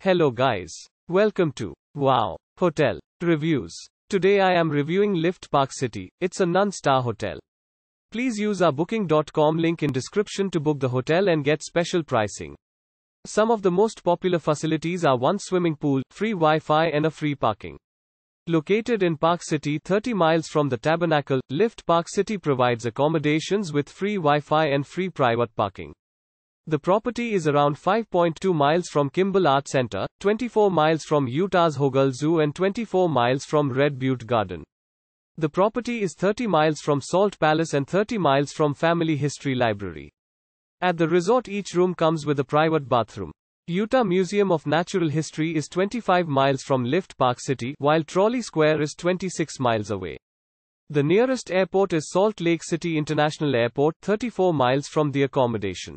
Hello guys. Welcome to Wow Hotel Reviews. Today I am reviewing Lift Park City. It's a non-star hotel. Please use our booking.com link in description to book the hotel and get special pricing. Some of the most popular facilities are one swimming pool, free Wi-Fi and a free parking. Located in Park City 30 miles from the Tabernacle, Lift Park City provides accommodations with free Wi-Fi and free private parking. The property is around 5.2 miles from Kimball Art Center, 24 miles from Utah's Hogle Zoo and 24 miles from Red Butte Garden. The property is 30 miles from Salt Palace and 30 miles from Family History Library. At the resort each room comes with a private bathroom. Utah Museum of Natural History is 25 miles from Lift Park City, while Trolley Square is 26 miles away. The nearest airport is Salt Lake City International Airport, 34 miles from the accommodation.